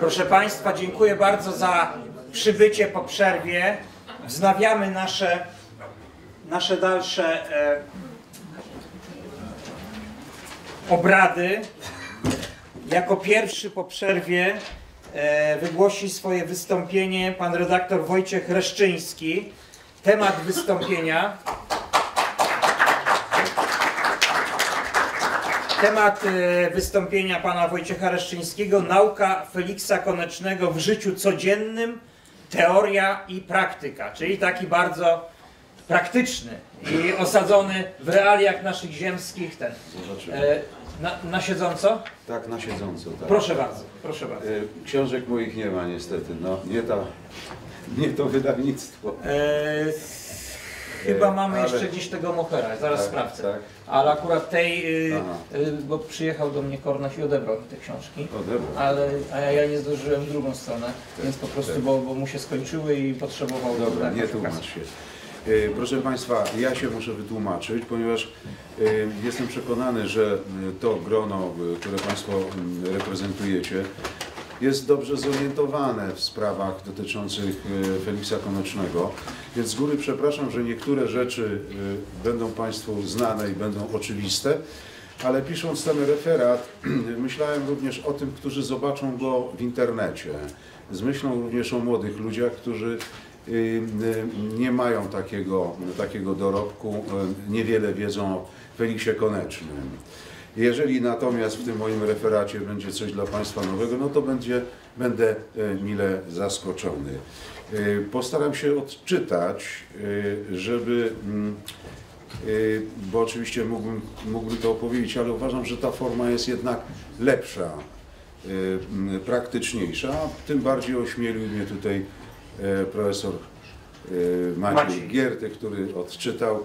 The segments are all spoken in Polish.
Proszę Państwa, dziękuję bardzo za przybycie po przerwie. Wznawiamy nasze, nasze dalsze e, obrady. Jako pierwszy po przerwie e, wygłosi swoje wystąpienie pan redaktor Wojciech Reszczyński. Temat wystąpienia Temat e, wystąpienia pana Wojciecha Reszczyńskiego nauka Feliksa Konecznego w życiu codziennym, teoria i praktyka, czyli taki bardzo praktyczny i osadzony w realiach naszych ziemskich ten. E, na, na siedząco? Tak, na siedząco. Tak. Proszę bardzo, proszę bardzo. E, Książek moich nie ma niestety. No, nie, ta, nie to wydawnictwo. E, chyba E, mamy ale- jeszcze gdzieś tego mochera, zaraz Tak, sprawdzę. tak. Ale akurat tej, y, Aha. y, bo przyjechał do mnie Kornaś i odebrał mi te książki. Odebrał. Ale a ja, ja nie zdążyłem w drugą stronę, więc po prostu, tak. bo, bo mu się skończyły i potrzebował Dobra, tak, nie tłumacz się. E, Proszę Państwa, ja się muszę wytłumaczyć, ponieważ e, jestem przekonany, że to grono, które Państwo m, reprezentujecie, jest dobrze zorientowane w sprawach dotyczących Feliksa Konecznego. Więc z góry przepraszam, że niektóre rzeczy e, będą Państwu znane i będą oczywiste, ale pisząc ten referat, myślałem również o tym, którzy zobaczą go w internecie. Z myślą również o młodych ludziach, którzy y, y, nie mają takiego, takiego dorobku, y, niewiele wiedzą o Feliksie Konecznym. Jeżeli natomiast w tym moim referacie będzie coś dla Państwa nowego, no to będzie, będę mile zaskoczony. E, Postaram się odczytać, e, żeby, mm, e, bo oczywiście mógłbym, mógłbym to opowiedzieć, ale uważam, że ta forma jest jednak lepsza, praktyczniejsza. Tym bardziej ośmielił mnie tutaj e, profesor Maciej Maciej. Gierty, który odczytał e,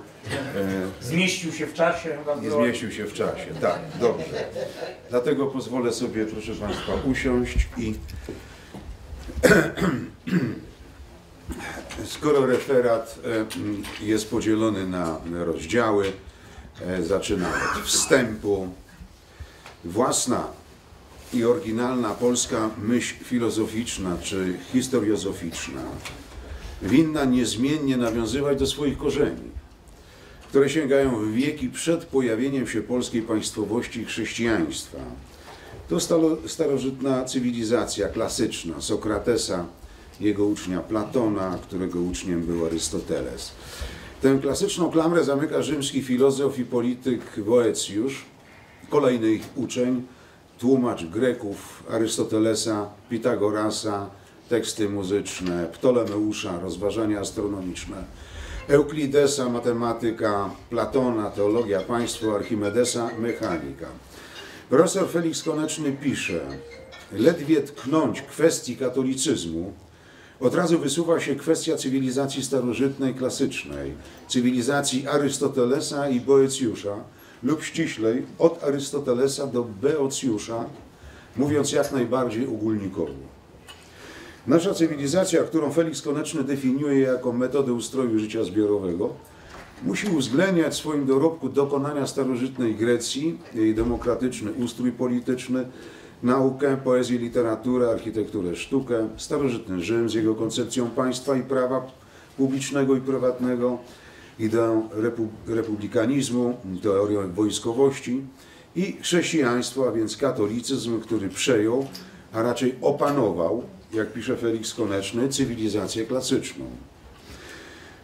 Zmieścił się w czasie. nie zmieścił się w czasie. Tak, dobrze. Dlatego pozwolę sobie, proszę Państwa, usiąść i skoro referat e, jest podzielony na rozdziały, e, zaczynam od wstępu. Własna i oryginalna polska myśl filozoficzna czy historiozoficzna winna niezmiennie nawiązywać do swoich korzeni które sięgają w wieki przed pojawieniem się polskiej państwowości i chrześcijaństwa. To starożytna cywilizacja klasyczna Sokratesa, jego ucznia Platona, którego uczniem był Arystoteles. Tę klasyczną klamrę zamyka rzymski filozof i polityk Boecjusz, kolejny ich uczeń, tłumacz Greków Arystotelesa, Pitagorasa, teksty muzyczne, Ptolemeusza, rozważania astronomiczne, Euklidesa, matematyka, Platona, teologia państwa, Archimedesa, mechanika. Profesor Felix Koneczny pisze, ledwie tknąć kwestii katolicyzmu, od razu wysuwa się kwestia cywilizacji starożytnej, klasycznej, cywilizacji Arystotelesa i Boecjusza, lub ściślej od Arystotelesa do Beocjusza, mówiąc jak najbardziej ogólnikowo. Nasza cywilizacja, którą Felix Koneczny definiuje jako metodę ustroju życia zbiorowego, musi uwzględniać w swoim dorobku dokonania starożytnej Grecji, jej demokratyczny ustrój polityczny, naukę, poezję, literaturę, architekturę, sztukę, starożytny Rzym z jego koncepcją państwa i prawa publicznego i prywatnego, ideą repu republikanizmu, teorią wojskowości i chrześcijaństwo, a więc katolicyzm, który przejął, a raczej opanował, jak pisze Felix Koneczny, cywilizację klasyczną.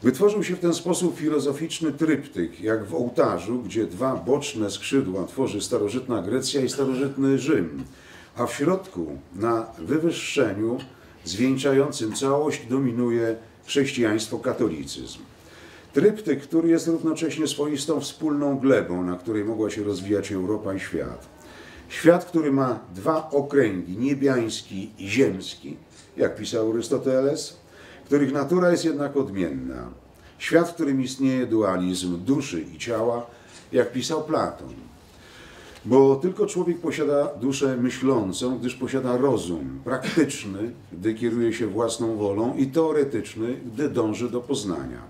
Wytworzył się w ten sposób filozoficzny tryptyk, jak w ołtarzu, gdzie dwa boczne skrzydła tworzy starożytna Grecja i starożytny Rzym, a w środku, na wywyższeniu, zwieńczającym całość, dominuje chrześcijaństwo, katolicyzm. Tryptyk, który jest równocześnie swoistą wspólną glebą, na której mogła się rozwijać Europa i świat. Świat, który ma dwa okręgi, niebiański i ziemski, jak pisał Arystoteles, których natura jest jednak odmienna. Świat, w którym istnieje dualizm duszy i ciała, jak pisał Platon. Bo tylko człowiek posiada duszę myślącą, gdyż posiada rozum praktyczny, gdy kieruje się własną wolą i teoretyczny, gdy dąży do poznania.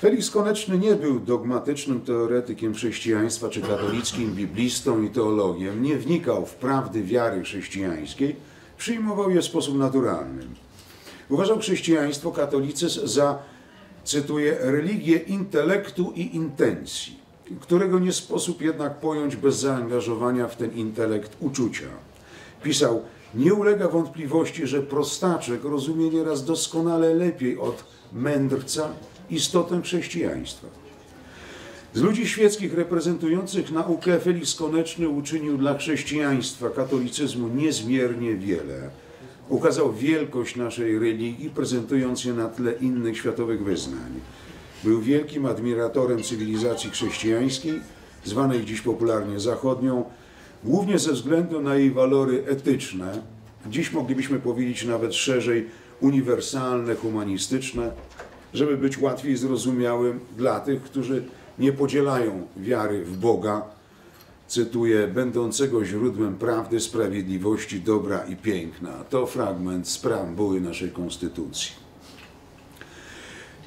Felix Koneczny nie był dogmatycznym teoretykiem chrześcijaństwa czy katolickim biblistą i teologiem. Nie wnikał w prawdy wiary chrześcijańskiej, przyjmował je w sposób naturalny. Uważał chrześcijaństwo, katolicyzm za, cytuję, religię intelektu i intencji, którego nie sposób jednak pojąć bez zaangażowania w ten intelekt uczucia. Pisał, nie ulega wątpliwości, że prostaczek rozumie nieraz doskonale lepiej od mędrca istotę chrześcijaństwa. Z ludzi świeckich reprezentujących naukę Felix Koneczny uczynił dla chrześcijaństwa, katolicyzmu niezmiernie wiele. Ukazał wielkość naszej religii, prezentując je na tle innych światowych wyznań. Był wielkim admiratorem cywilizacji chrześcijańskiej, zwanej dziś popularnie zachodnią, głównie ze względu na jej walory etyczne, dziś moglibyśmy powiedzieć nawet szerzej uniwersalne, humanistyczne, żeby być łatwiej zrozumiałym dla tych, którzy nie podzielają wiary w Boga, cytuję, będącego źródłem prawdy, sprawiedliwości, dobra i piękna. To fragment z preambuły naszej Konstytucji.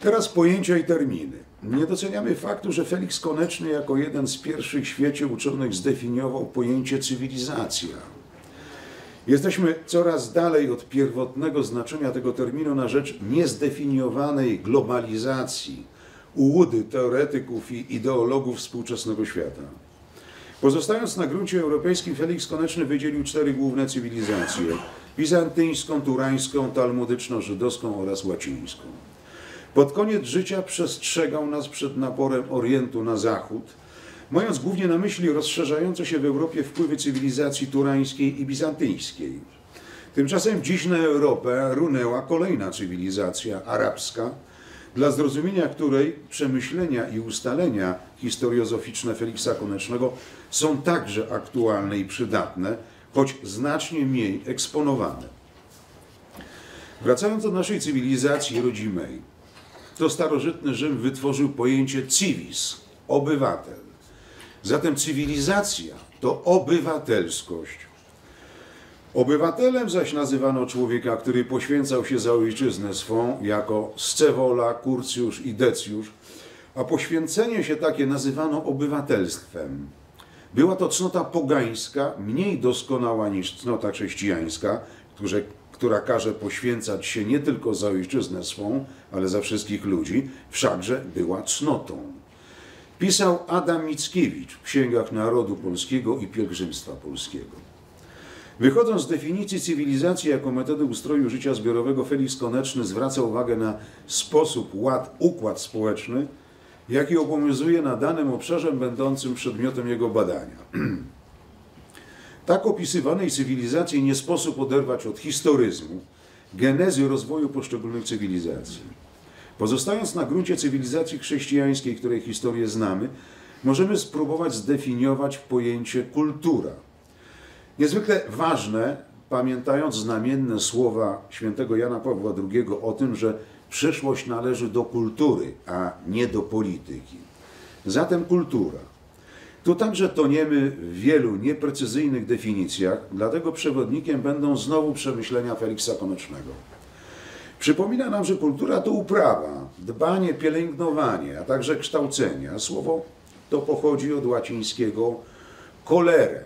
Teraz pojęcia i terminy. Nie doceniamy faktu, że Felix Koneczny jako jeden z pierwszych w świecie uczonych zdefiniował pojęcie cywilizacja. Jesteśmy coraz dalej od pierwotnego znaczenia tego terminu na rzecz niezdefiniowanej globalizacji, ułudy teoretyków i ideologów współczesnego świata. Pozostając na gruncie europejskim, Felix Koneczny wydzielił cztery główne cywilizacje: bizantyjską, turańską, talmudyczno-żydowską oraz łacińską. Pod koniec życia przestrzegał nas przed naporem Orientu na zachód, mając głównie na myśli rozszerzające się w Europie wpływy cywilizacji turańskiej i bizantyjskiej. Tymczasem dziś na Europę runęła kolejna cywilizacja arabska, dla zrozumienia której przemyślenia i ustalenia historiozoficzne Feliksa Konecznego są także aktualne i przydatne, choć znacznie mniej eksponowane. Wracając do naszej cywilizacji rodzimej, to starożytny Rzym wytworzył pojęcie civis, obywatel. Zatem cywilizacja to obywatelskość. Obywatelem zaś nazywano człowieka, który poświęcał się za ojczyznę swą jako Scewola, Kurcjusz i Decjusz, a poświęcenie się takie nazywano obywatelstwem. Była to cnota pogańska, mniej doskonała niż cnota chrześcijańska, które, która każe poświęcać się nie tylko za ojczyznę swą, ale za wszystkich ludzi, wszakże była cnotą. Pisał Adam Mickiewicz w Księgach Narodu Polskiego i Pielgrzymstwa Polskiego. Wychodząc z definicji cywilizacji jako metody ustroju życia zbiorowego, Felix Koneczny zwraca uwagę na sposób, ład, układ społeczny, jaki obowiązuje na danym obszarze będącym przedmiotem jego badania. tak opisywanej cywilizacji nie sposób oderwać od historyzmu, genezy rozwoju poszczególnych cywilizacji. Pozostając na gruncie cywilizacji chrześcijańskiej, której historię znamy, możemy spróbować zdefiniować pojęcie kultura. Niezwykle ważne, pamiętając znamienne słowa świętego Jana Pawła II o tym, że przyszłość należy do kultury, a nie do polityki. Zatem kultura. Tu także toniemy w wielu nieprecyzyjnych definicjach, dlatego przewodnikiem będą znowu przemyślenia Feliksa Konecznego. Przypomina nam, że kultura to uprawa, dbanie, pielęgnowanie, a także kształcenie. Słowo to pochodzi od łacińskiego colere,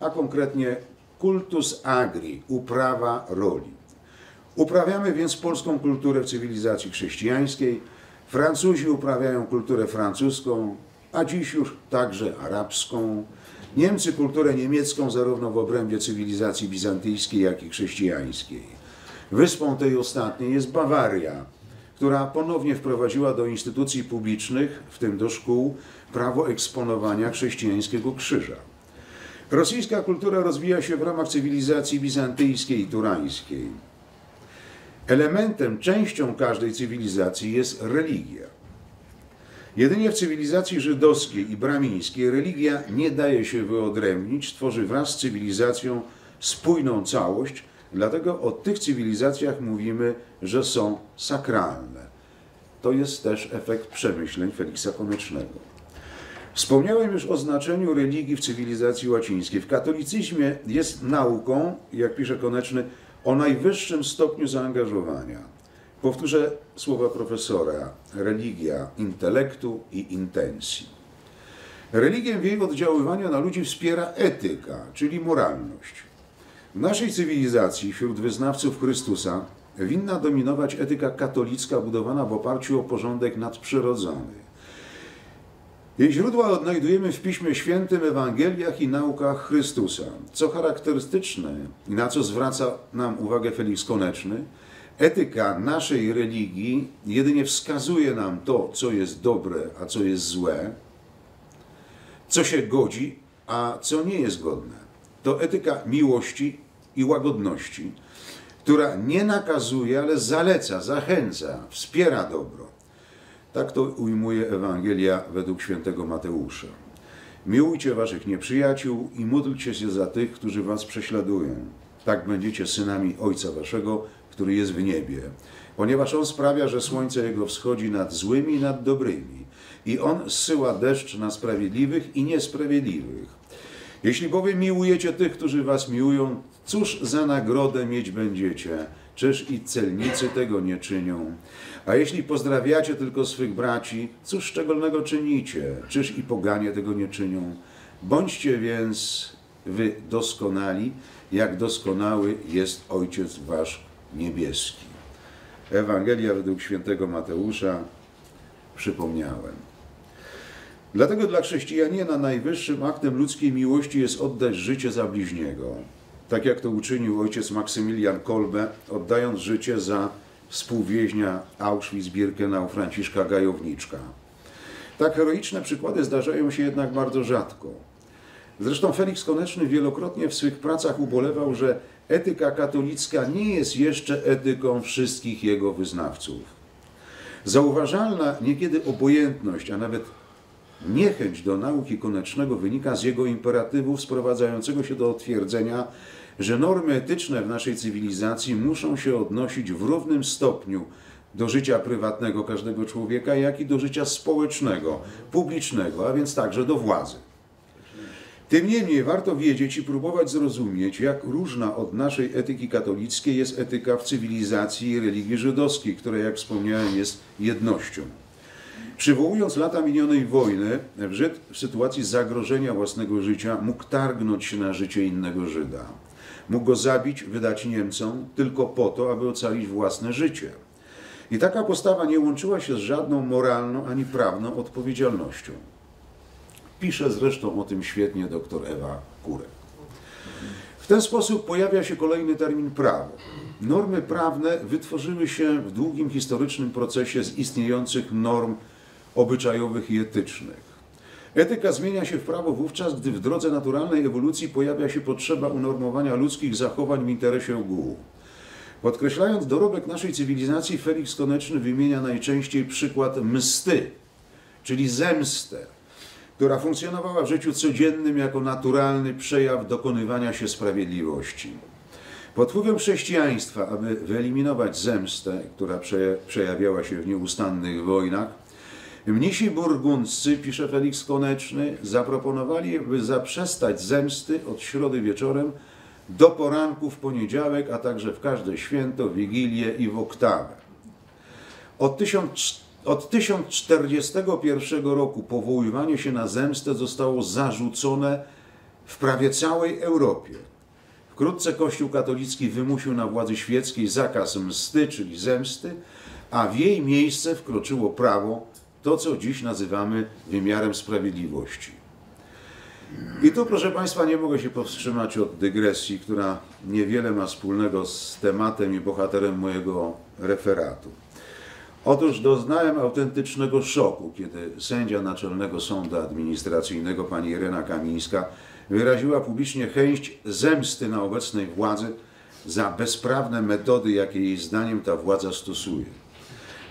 a konkretnie cultus agri, uprawa roli. Uprawiamy więc polską kulturę w cywilizacji chrześcijańskiej, Francuzi uprawiają kulturę francuską, a dziś już także arabską, Niemcy kulturę niemiecką zarówno w obrębie cywilizacji bizantyjskiej, jak i chrześcijańskiej. Wyspą tej ostatniej jest Bawaria, która ponownie wprowadziła do instytucji publicznych, w tym do szkół, prawo eksponowania chrześcijańskiego krzyża. Rosyjska kultura rozwija się w ramach cywilizacji bizantyjskiej i turańskiej. Elementem, częścią każdej cywilizacji jest religia. Jedynie w cywilizacji żydowskiej i bramińskiej religia nie daje się wyodrębnić, tworzy wraz z cywilizacją spójną całość, Dlatego o tych cywilizacjach mówimy, że są sakralne. To jest też efekt przemyśleń Feliksa Konecznego. Wspomniałem już o znaczeniu religii w cywilizacji łacińskiej. W katolicyzmie jest nauką, jak pisze Koneczny, o najwyższym stopniu zaangażowania. Powtórzę słowa profesora: religia intelektu i intencji. Religię w jej oddziaływaniu na ludzi wspiera etyka, czyli moralność. W naszej cywilizacji, wśród wyznawców Chrystusa, winna dominować etyka katolicka budowana w oparciu o porządek nadprzyrodzony. Jej źródła odnajdujemy w Piśmie Świętym, Ewangeliach i naukach Chrystusa. Co charakterystyczne i na co zwraca nam uwagę Felix Koneczny, etyka naszej religii jedynie wskazuje nam to, co jest dobre, a co jest złe, co się godzi, a co nie jest godne. To etyka miłości i łagodności, która nie nakazuje, ale zaleca, zachęca, wspiera dobro. Tak to ujmuje Ewangelia według świętego Mateusza. Miłujcie waszych nieprzyjaciół i módlcie się za tych, którzy was prześladują. Tak będziecie synami Ojca waszego, który jest w niebie. Ponieważ On sprawia, że słońce Jego wschodzi nad złymi i nad dobrymi. I On zsyła deszcz na sprawiedliwych i niesprawiedliwych. Jeśli bowiem miłujecie tych, którzy was miłują, cóż za nagrodę mieć będziecie? Czyż i celnicy tego nie czynią? A jeśli pozdrawiacie tylko swych braci, cóż szczególnego czynicie? Czyż i poganie tego nie czynią? Bądźcie więc wy doskonali, jak doskonały jest Ojciec Wasz niebieski. Ewangelia według świętego Mateusza przypomniałem. Dlatego dla chrześcijanina najwyższym aktem ludzkiej miłości jest oddać życie za bliźniego. Tak jak to uczynił ojciec Maksymilian Kolbe, oddając życie za współwieźnia Auschwitz-Birkenau Franciszka Gajowniczka. Tak heroiczne przykłady zdarzają się jednak bardzo rzadko. Zresztą Felix Koneczny wielokrotnie w swych pracach ubolewał, że etyka katolicka nie jest jeszcze etyką wszystkich jego wyznawców. Zauważalna niekiedy obojętność, a nawet niechęć do nauki konecznego wynika z jego imperatywów sprowadzającego się do twierdzenia, że normy etyczne w naszej cywilizacji muszą się odnosić w równym stopniu do życia prywatnego każdego człowieka, jak i do życia społecznego, publicznego, a więc także do władzy. Tym niemniej warto wiedzieć i próbować zrozumieć, jak różna od naszej etyki katolickiej jest etyka w cywilizacji i religii żydowskiej, która, jak wspomniałem, jest jednością. Przywołując lata minionej wojny, Żyd w sytuacji zagrożenia własnego życia mógł targnąć się na życie innego Żyda. Mógł go zabić, wydać Niemcom tylko po to, aby ocalić własne życie. I taka postawa nie łączyła się z żadną moralną ani prawną odpowiedzialnością. Pisze zresztą o tym świetnie dr Ewa Kurek. W ten sposób pojawia się kolejny termin prawo. Normy prawne wytworzyły się w długim historycznym procesie z istniejących norm obyczajowych i etycznych. Etyka zmienia się w prawo wówczas, gdy w drodze naturalnej ewolucji pojawia się potrzeba unormowania ludzkich zachowań w interesie ogółu. Podkreślając dorobek naszej cywilizacji, Felix Koneczny wymienia najczęściej przykład msty, czyli zemstę, która funkcjonowała w życiu codziennym jako naturalny przejaw dokonywania się sprawiedliwości. Pod wpływem chrześcijaństwa, aby wyeliminować zemstę, która przejawiała się w nieustannych wojnach, mnisi burgundzcy, pisze Felix Koneczny, zaproponowali, by zaprzestać zemsty od środy wieczorem do poranku w poniedziałek, a także w każde święto, wigilię i w oktawę. Od 1400 od 1041 roku powoływanie się na zemstę zostało zarzucone w prawie całej Europie. Wkrótce Kościół katolicki wymusił na władzy świeckiej zakaz msty, czyli zemsty, a w jej miejsce wkroczyło prawo, to co dziś nazywamy wymiarem sprawiedliwości. I tu, proszę Państwa, nie mogę się powstrzymać od dygresji, która niewiele ma wspólnego z tematem i bohaterem mojego referatu. Otóż doznałem autentycznego szoku, kiedy sędzia Naczelnego Sądu Administracyjnego pani Irena Kamińska wyraziła publicznie chęć zemsty na obecnej władzy za bezprawne metody, jakie jej zdaniem ta władza stosuje.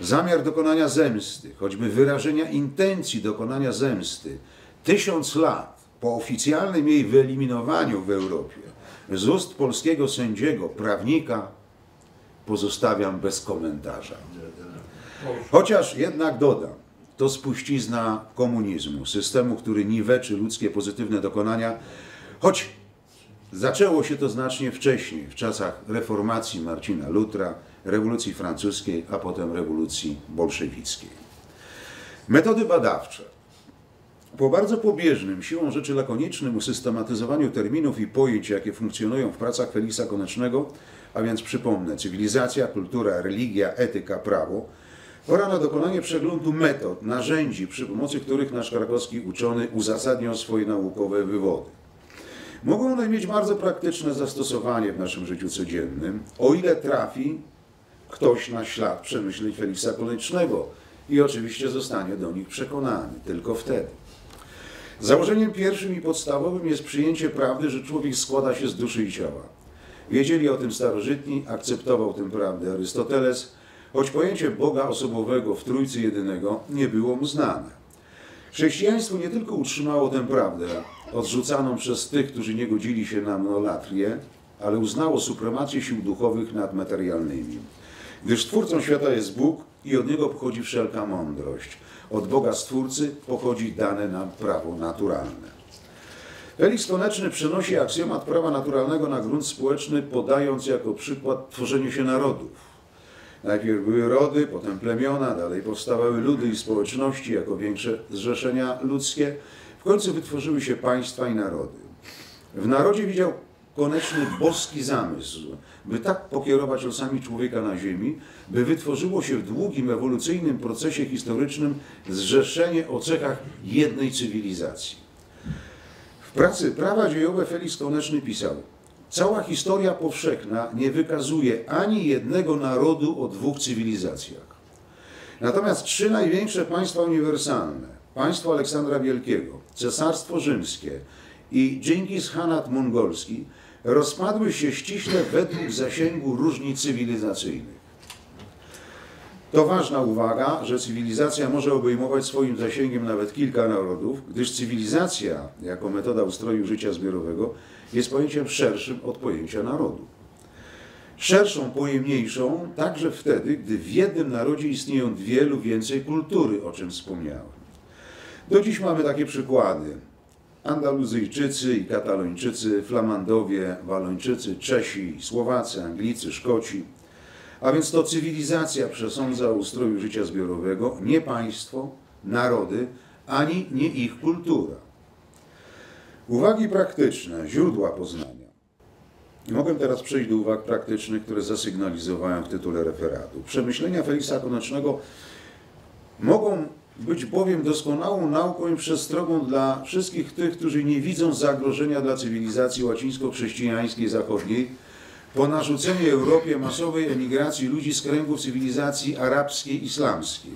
Zamiar dokonania zemsty, choćby wyrażenia intencji dokonania zemsty, tysiąc lat po oficjalnym jej wyeliminowaniu w Europie, z ust polskiego sędziego, prawnika, pozostawiam bez komentarza. Chociaż jednak dodam, to spuścizna komunizmu, systemu, który niweczy ludzkie pozytywne dokonania, choć zaczęło się to znacznie wcześniej, w czasach reformacji Marcina Lutra, rewolucji francuskiej, a potem rewolucji bolszewickiej. Metody badawcze. Po bardzo pobieżnym, siłą rzeczy lakonicznym usystematyzowaniu terminów i pojęć, jakie funkcjonują w pracach Feliksa Konecznego, a więc przypomnę, cywilizacja, kultura, religia, etyka, prawo, pora na dokonanie przeglądu metod, narzędzi, przy pomocy których nasz krakowski uczony uzasadniał swoje naukowe wywody. Mogą one mieć bardzo praktyczne zastosowanie w naszym życiu codziennym, o ile trafi ktoś na ślad przemyśleń Feliksa Konecznego i oczywiście zostanie do nich przekonany, tylko wtedy. Założeniem pierwszym i podstawowym jest przyjęcie prawdy, że człowiek składa się z duszy i ciała. Wiedzieli o tym starożytni, akceptował tę prawdę Arystoteles, choć pojęcie Boga osobowego w Trójcy Jedynego nie było mu znane. Chrześcijaństwo nie tylko utrzymało tę prawdę, odrzucaną przez tych, którzy nie godzili się na monolatrię, ale uznało supremację sił duchowych nad materialnymi. Gdyż Twórcą świata jest Bóg i od Niego pochodzi wszelka mądrość. Od Boga Stwórcy pochodzi dane nam prawo naturalne. Felix Koneczny przenosi aksjomat prawa naturalnego na grunt społeczny, podając jako przykład tworzenie się narodów. Najpierw były rody, potem plemiona, dalej powstawały ludy i społeczności jako większe zrzeszenia ludzkie. W końcu wytworzyły się państwa i narody. W narodzie widział koneczny boski zamysł, by tak pokierować losami człowieka na ziemi, by wytworzyło się w długim ewolucyjnym procesie historycznym zrzeszenie o cechach jednej cywilizacji. W pracy Prawa dziejowe Felix Koneczny pisał Cała historia powszechna nie wykazuje ani jednego narodu o dwóch cywilizacjach. Natomiast trzy największe państwa uniwersalne, państwo Aleksandra Wielkiego, Cesarstwo Rzymskie i Dżingis Hanat Mongolski, rozpadły się ściśle według zasięgu różnic cywilizacyjnych. To ważna uwaga, że cywilizacja może obejmować swoim zasięgiem nawet kilka narodów, gdyż cywilizacja, jako metoda ustroju życia zbiorowego, jest pojęciem szerszym od pojęcia narodu. Szerszą, pojemniejszą także wtedy, gdy w jednym narodzie istnieją dwie lub więcej kultury, o czym wspomniałem. Do dziś mamy takie przykłady. Andaluzyjczycy i Katalończycy, Flamandowie, Walończycy, Czesi, Słowacy, Anglicy, Szkoci. A więc to cywilizacja przesądza o ustroju życia zbiorowego, nie państwo, narody, ani nie ich kultura. Uwagi praktyczne, źródła poznania. Mogę teraz przejść do uwag praktycznych, które zasygnalizowałem w tytule referatu. Przemyślenia Feliksa Konecznego mogą być bowiem doskonałą nauką i przestrogą dla wszystkich tych, którzy nie widzą zagrożenia dla cywilizacji łacińsko-chrześcijańskiej zachodniej po narzuceniu Europie masowej emigracji ludzi z kręgów cywilizacji arabskiej, islamskiej.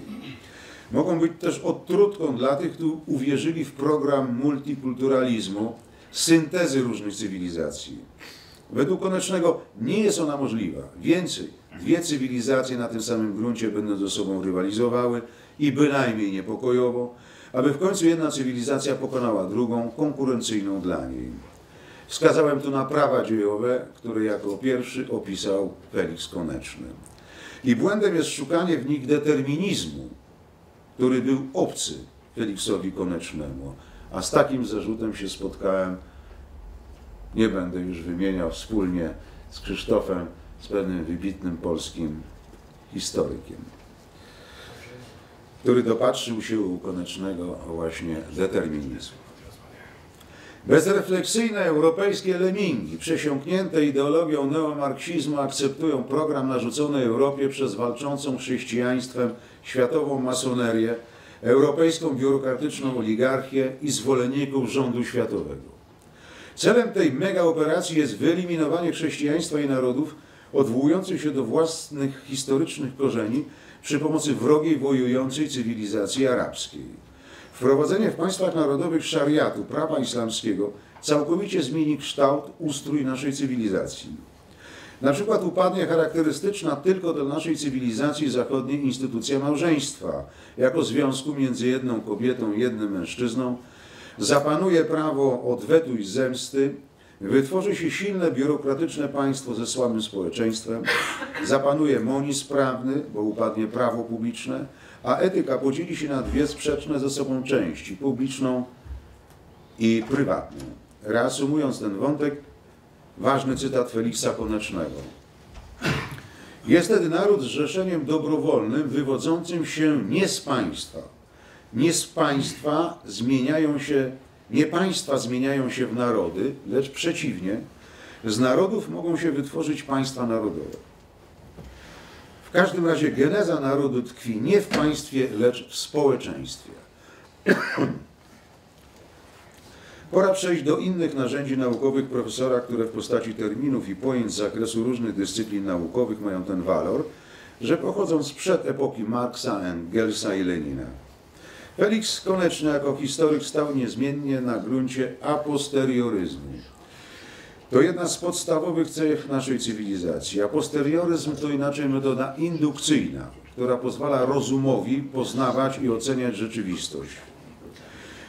Mogą być też odtrutką dla tych, którzy uwierzyli w program multikulturalizmu, syntezy różnych cywilizacji. Według Konecznego nie jest ona możliwa. Więcej, dwie cywilizacje na tym samym gruncie będą ze sobą rywalizowały i bynajmniej niepokojowo, aby w końcu jedna cywilizacja pokonała drugą, konkurencyjną dla niej. Wskazałem tu na prawa dziejowe, które jako pierwszy opisał Felix Koneczny. I błędem jest szukanie w nich determinizmu, który był obcy Feliksowi Konecznemu. A z takim zarzutem się spotkałem, nie będę już wymieniał wspólnie z Krzysztofem, z pewnym wybitnym polskim historykiem, który dopatrzył się u Konecznego właśnie determinizmu. Bezrefleksyjne europejskie lemingi, przesiąknięte ideologią neomarksizmu, akceptują program narzucony Europie przez walczącą chrześcijaństwem światową masonerię, europejską biurokratyczną oligarchię i zwolenników rządu światowego. Celem tej mega operacji jest wyeliminowanie chrześcijaństwa i narodów odwołujących się do własnych historycznych korzeni przy pomocy wrogiej wojującej cywilizacji arabskiej. Wprowadzenie w państwach narodowych szariatu, prawa islamskiego, całkowicie zmieni kształt, ustrój naszej cywilizacji. Na przykład upadnie charakterystyczna tylko dla naszej cywilizacji zachodniej instytucja małżeństwa, jako związku między jedną kobietą i jednym mężczyzną, zapanuje prawo odwetu i zemsty, wytworzy się silne biurokratyczne państwo ze słabym społeczeństwem, zapanuje monizm prawny, bo upadnie prawo publiczne, a etyka podzieli się na dwie sprzeczne ze sobą części, publiczną i prywatną. Reasumując ten wątek, ważny cytat Feliksa Konecznego. Jest wtedy naród zrzeszeniem dobrowolnym, wywodzącym się nie z państwa. Nie z państwa zmieniają się, nie państwa zmieniają się w narody, lecz przeciwnie, z narodów mogą się wytworzyć państwa narodowe. W każdym razie geneza narodu tkwi nie w państwie, lecz w społeczeństwie. Pora przejść do innych narzędzi naukowych profesora, które w postaci terminów i pojęć z zakresu różnych dyscyplin naukowych mają ten walor, że pochodzą sprzed epoki Marksa, Engelsa i Lenina. Felix Koneczny jako historyk stał niezmiennie na gruncie aposterioryzmu. To jedna z podstawowych cech naszej cywilizacji. Aposterioryzm to inaczej metoda indukcyjna, która pozwala rozumowi poznawać i oceniać rzeczywistość.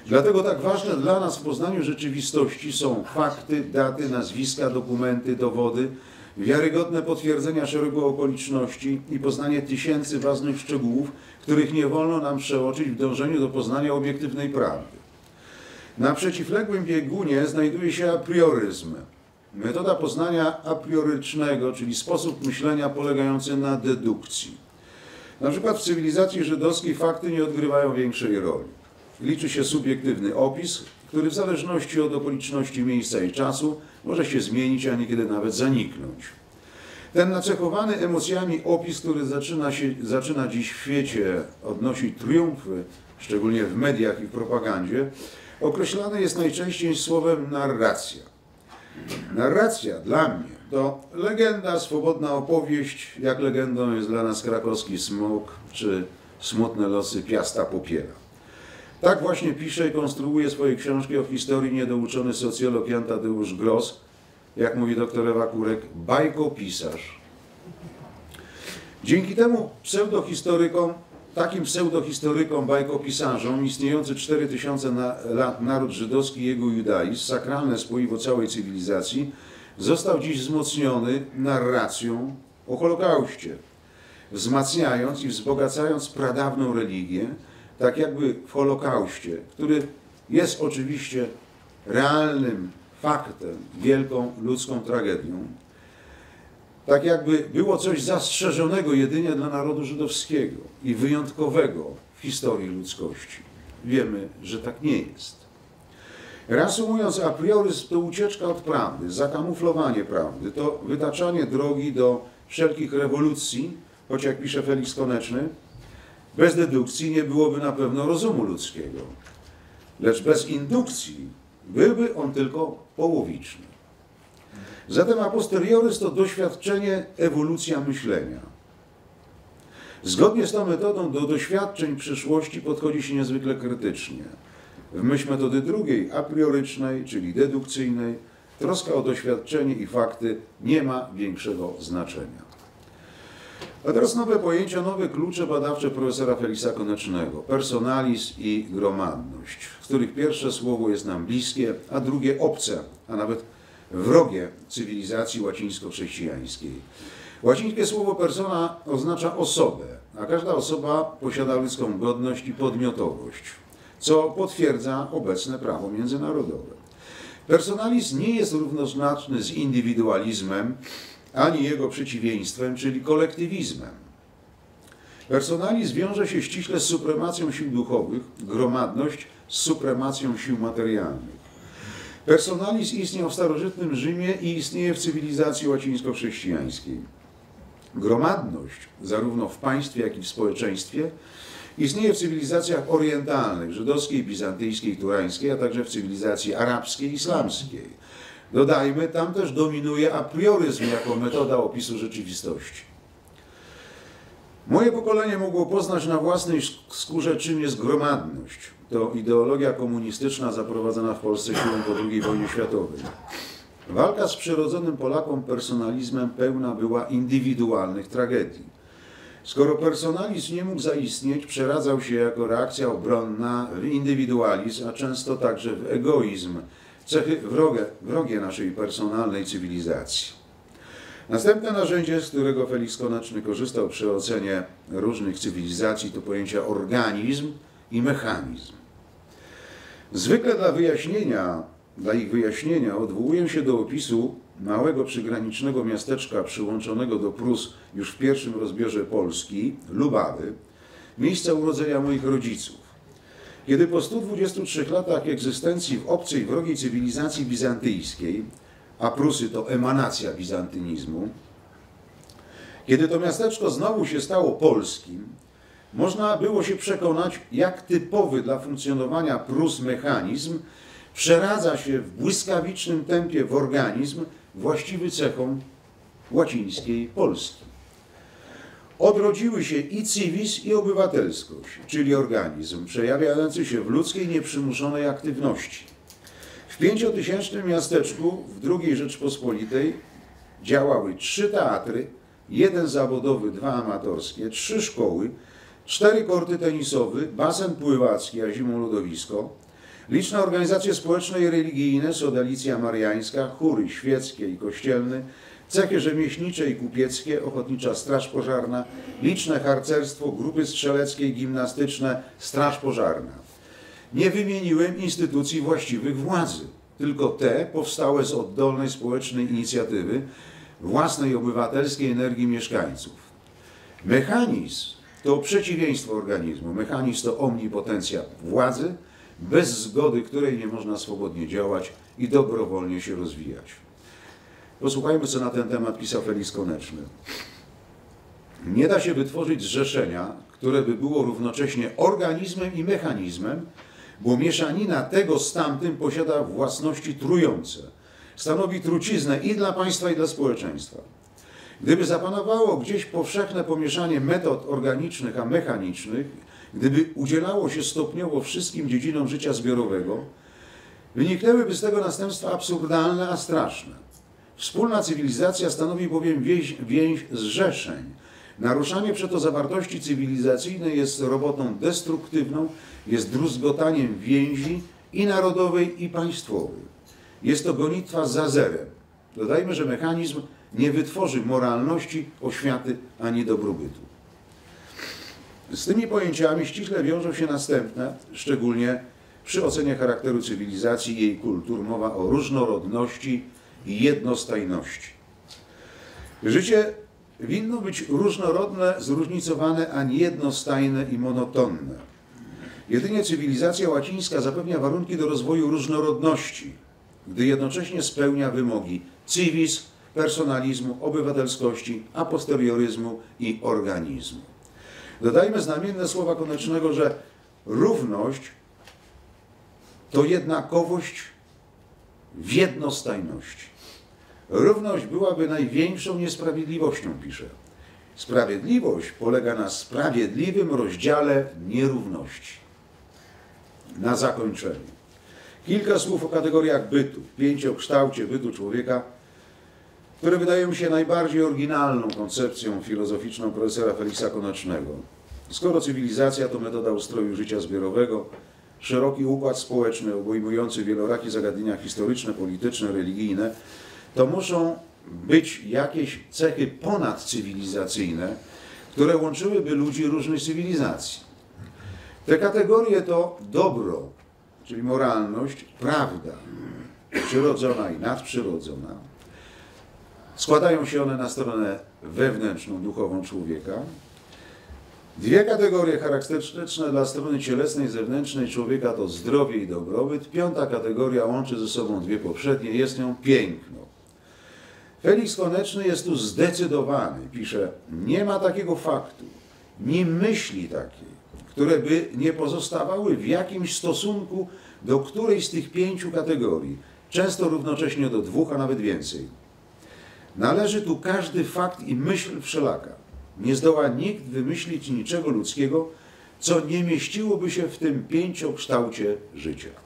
Dlatego tak ważne dla nas w poznaniu rzeczywistości są fakty, daty, nazwiska, dokumenty, dowody, wiarygodne potwierdzenia szeregu okoliczności i poznanie tysięcy ważnych szczegółów, których nie wolno nam przeoczyć w dążeniu do poznania obiektywnej prawdy. Na przeciwległym biegunie znajduje się aprioryzm, metoda poznania apriorycznego, czyli sposób myślenia polegający na dedukcji. Na przykład w cywilizacji żydowskiej fakty nie odgrywają większej roli. Liczy się subiektywny opis, który w zależności od okoliczności miejsca i czasu może się zmienić, a niekiedy nawet zaniknąć. Ten nacechowany emocjami opis, który zaczyna, się, zaczyna dziś w świecie odnosić triumfy, szczególnie w mediach i w propagandzie, określany jest najczęściej słowem narracja. Narracja dla mnie to legenda, swobodna opowieść, jak legendą jest dla nas krakowski smok czy smutne losy Piasta Popiela. Tak właśnie pisze i konstruuje swoje książki o historii niedouczony socjolog Jan Tadeusz Gross, jak mówi doktor Ewa Kurek, bajkopisarz. Dzięki temu pseudohistorykom, takim pseudohistorykom, bajkopisarzom, istniejący 4000 na, lat naród żydowski i jego judaizm, sakralne spoiwo całej cywilizacji, został dziś wzmocniony narracją o Holokauście, wzmacniając i wzbogacając pradawną religię, tak jakby w Holokauście, który jest oczywiście realnym faktem, wielką ludzką tragedią, tak jakby było coś zastrzeżonego jedynie dla narodu żydowskiego i wyjątkowego w historii ludzkości. Wiemy, że tak nie jest. Reasumując, aprioryzm to ucieczka od prawdy, zakamuflowanie prawdy, to wytaczanie drogi do wszelkich rewolucji, choć jak pisze Felix Koneczny, bez dedukcji nie byłoby na pewno rozumu ludzkiego, lecz bez indukcji byłby on tylko połowiczny. Zatem a posteriorys to doświadczenie, ewolucja myślenia. Zgodnie z tą metodą do doświadczeń przyszłości podchodzi się niezwykle krytycznie. W myśl metody drugiej, apriorycznej, czyli dedukcyjnej, troska o doświadczenie i fakty nie ma większego znaczenia. A teraz nowe pojęcia, nowe klucze badawcze profesora Feliksa Konecznego. Personalizm i gromadność, z których pierwsze słowo jest nam bliskie, a drugie obce, a nawet wrogie cywilizacji łacińsko-chrześcijańskiej. Łacińskie słowo persona oznacza osobę, a każda osoba posiada ludzką godność i podmiotowość, co potwierdza obecne prawo międzynarodowe. Personalizm nie jest równoznaczny z indywidualizmem, ani jego przeciwieństwem, czyli kolektywizmem. Personalizm wiąże się ściśle z supremacją sił duchowych, gromadność z supremacją sił materialnych. Personalizm istniał w starożytnym Rzymie i istnieje w cywilizacji łacińsko-chrześcijańskiej. Gromadność, zarówno w państwie, jak i w społeczeństwie, istnieje w cywilizacjach orientalnych, żydowskiej, bizantyjskiej, turańskiej, a także w cywilizacji arabskiej islamskiej. Dodajmy, tam też dominuje aprioryzm jako metoda opisu rzeczywistości. Moje pokolenie mogło poznać na własnej skórze, czym jest gromadność. To ideologia komunistyczna zaprowadzona w Polsce siłą po II wojnie światowej. Walka z przyrodzonym Polakom personalizmem pełna była indywidualnych tragedii. Skoro personalizm nie mógł zaistnieć, przeradzał się jako reakcja obronna w indywidualizm, a często także w egoizm, cechy wrogie, wrogie naszej personalnej cywilizacji. Następne narzędzie, z którego Felix Koneczny korzystał przy ocenie różnych cywilizacji, to pojęcia organizm i mechanizm. Zwykle dla wyjaśnienia dla ich wyjaśnienia odwołuję się do opisu małego przygranicznego miasteczka przyłączonego do Prus już w pierwszym rozbiorze Polski, Lubawy, miejsca urodzenia moich rodziców. Kiedy po 123 latach egzystencji w obcej, wrogiej cywilizacji bizantyjskiej, a Prusy to emanacja bizantynizmu, kiedy to miasteczko znowu się stało polskim, można było się przekonać, jak typowy dla funkcjonowania Prus mechanizm przeradza się w błyskawicznym tempie w organizm właściwy cechom łacińskiej Polski. Odrodziły się i cywis, i obywatelskość, czyli organizm przejawiający się w ludzkiej nieprzymuszonej aktywności. W pięciotysięcznym miasteczku w II Rzeczpospolitej działały trzy teatry, jeden zawodowy, dwa amatorskie, trzy szkoły, cztery korty tenisowe, basen pływacki, a zimą lodowisko, liczne organizacje społeczne i religijne, Sodalicja Mariańska, chóry świeckie i kościelne, cechy rzemieślnicze i kupieckie, Ochotnicza Straż Pożarna, liczne harcerstwo, grupy strzeleckie i gimnastyczne, Straż Pożarna. Nie wymieniłem instytucji właściwych władzy, tylko te powstałe z oddolnej społecznej inicjatywy, własnej obywatelskiej energii mieszkańców. Mechanizm to przeciwieństwo organizmu. Mechanizm to omnipotencja władzy, bez zgody której nie można swobodnie działać i dobrowolnie się rozwijać. Posłuchajmy, co na ten temat pisał Felix Koneczny. Nie da się wytworzyć zrzeszenia, które by było równocześnie organizmem i mechanizmem, bo mieszanina tego z tamtym posiada własności trujące. Stanowi truciznę i dla państwa, i dla społeczeństwa. Gdyby zapanowało gdzieś powszechne pomieszanie metod organicznych a mechanicznych, gdyby udzielało się stopniowo wszystkim dziedzinom życia zbiorowego, wyniknęłyby z tego następstwa absurdalne, a straszne. Wspólna cywilizacja stanowi bowiem więź, więź zrzeszeń. Naruszanie przeto zawartości cywilizacyjnej jest robotą destruktywną, jest druzgotaniem więzi i narodowej, i państwowej. Jest to gonitwa za zerem. Dodajmy, że mechanizm nie wytworzy moralności, oświaty ani dobrobytu. Z tymi pojęciami ściśle wiążą się następne, szczególnie przy ocenie charakteru cywilizacji i jej kultur, mowa o różnorodności i jednostajności. Życie winno być różnorodne, zróżnicowane, a nie jednostajne i monotonne. Jedynie cywilizacja łacińska zapewnia warunki do rozwoju różnorodności, gdy jednocześnie spełnia wymogi civis, personalizmu, obywatelskości, aposterioryzmu i organizmu. Dodajmy znamienne słowa Konecznego, że równość to jednakowość w jednostajności. Równość byłaby największą niesprawiedliwością, pisze. Sprawiedliwość polega na sprawiedliwym rozdziale nierówności. Na zakończenie. Kilka słów o kategoriach bytu, pięciokształcie bytu człowieka, które wydają się najbardziej oryginalną koncepcją filozoficzną profesora Feliksa Konecznego. Skoro cywilizacja to metoda ustroju życia zbiorowego, szeroki układ społeczny obejmujący wielorakie zagadnienia historyczne, polityczne, religijne, to muszą być jakieś cechy ponadcywilizacyjne, które łączyłyby ludzi różnych cywilizacji. Te kategorie to dobro, czyli moralność, prawda, przyrodzona i nadprzyrodzona. Składają się one na stronę wewnętrzną, duchową człowieka. Dwie kategorie charakterystyczne dla strony cielesnej, zewnętrznej człowieka to zdrowie i dobrobyt. Piąta kategoria łączy ze sobą dwie poprzednie, jest nią piękno. Felix Koneczny jest tu zdecydowany, pisze, nie ma takiego faktu, nie myśli takiej, które by nie pozostawały w jakimś stosunku do którejś z tych pięciu kategorii, często równocześnie do dwóch, a nawet więcej. Należy tu każdy fakt i myśl wszelaka. Nie zdoła nikt wymyślić niczego ludzkiego, co nie mieściłoby się w tym pięciokształcie życia.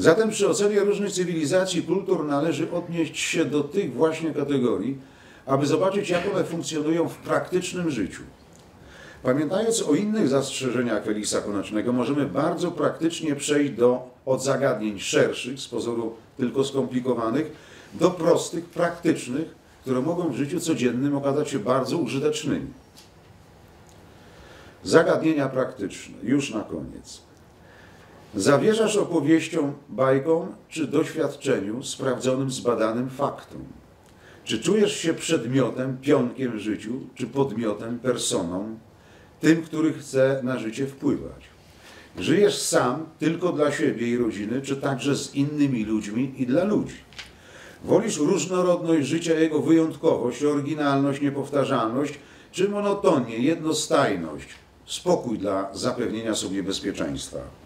Zatem przy ocenie różnych cywilizacji i kultur należy odnieść się do tych właśnie kategorii, aby zobaczyć, jak one funkcjonują w praktycznym życiu. Pamiętając o innych zastrzeżeniach Feliksa Konecznego, możemy bardzo praktycznie przejść do, od zagadnień szerszych, z pozoru tylko skomplikowanych, do prostych, praktycznych, które mogą w życiu codziennym okazać się bardzo użytecznymi. Zagadnienia praktyczne, już na koniec. Zawierzasz opowieściom, bajkom czy doświadczeniu sprawdzonym, zbadanym faktom? Czy czujesz się przedmiotem, pionkiem w życiu, czy podmiotem, personą, tym, który chce na życie wpływać? Żyjesz sam tylko dla siebie i rodziny, czy także z innymi ludźmi i dla ludzi? Wolisz różnorodność życia, jego wyjątkowość, oryginalność, niepowtarzalność, czy monotonię, jednostajność, spokój dla zapewnienia sobie bezpieczeństwa?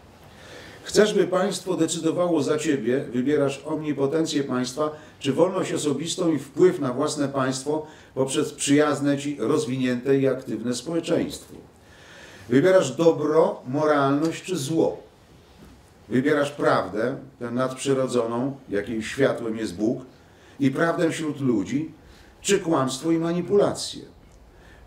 Chcesz, by państwo decydowało za ciebie, wybierasz omnipotencję państwa, czy wolność osobistą i wpływ na własne państwo poprzez przyjazne ci, rozwinięte i aktywne społeczeństwo. Wybierasz dobro, moralność czy zło. Wybierasz prawdę, tę nadprzyrodzoną, jakiej światłem jest Bóg, i prawdę wśród ludzi, czy kłamstwo i manipulacje.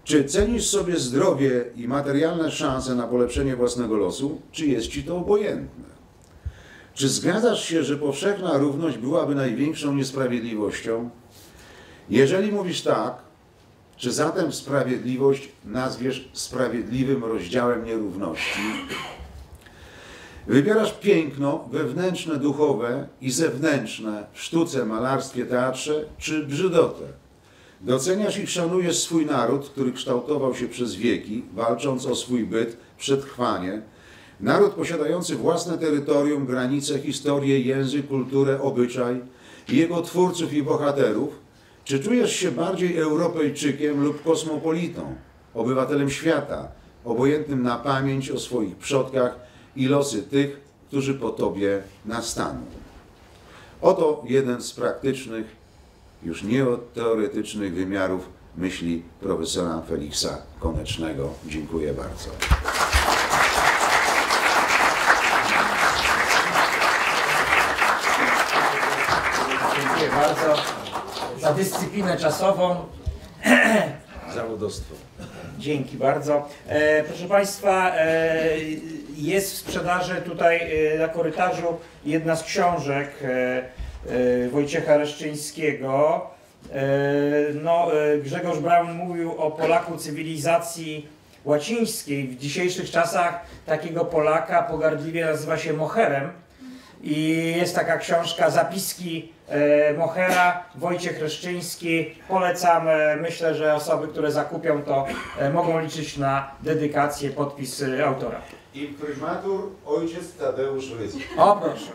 Czy cenisz sobie zdrowie i materialne szanse na polepszenie własnego losu, czy jest ci to obojętne? Czy zgadzasz się, że powszechna równość byłaby największą niesprawiedliwością? Jeżeli mówisz tak, czy zatem sprawiedliwość nazwiesz sprawiedliwym rozdziałem nierówności? Wybierasz piękno wewnętrzne, duchowe i zewnętrzne w sztuce, malarstwie, teatrze, czy brzydotę? Doceniasz i szanujesz swój naród, który kształtował się przez wieki, walcząc o swój byt, przetrwanie. Naród posiadający własne terytorium, granice, historię, język, kulturę, obyczaj jego twórców i bohaterów. Czy czujesz się bardziej Europejczykiem lub kosmopolitą, obywatelem świata, obojętnym na pamięć o swoich przodkach i losy tych, którzy po tobie nastaną? Oto jeden z praktycznych już nie od teoretycznych wymiarów myśli profesora Feliksa Konecznego. Dziękuję bardzo. Dziękuję bardzo za dyscyplinę czasową. Zawodostwo. Dzięki bardzo. E, proszę Państwa, e, jest w sprzedaży tutaj e, na korytarzu jedna z książek e, Wojciecha Reszczyńskiego. E, no, e, Grzegorz Braun mówił o Polaku cywilizacji łacińskiej. W dzisiejszych czasach takiego Polaka pogardliwie nazywa się moherem. I jest taka książka Zapiski e, Mochera, Wojciech Reszczyński. Polecam. E, myślę, że osoby, które zakupią to e, mogą liczyć na dedykację, podpis e, autora. Imprimatur ojciec Tadeusz Rydzyk. O proszę.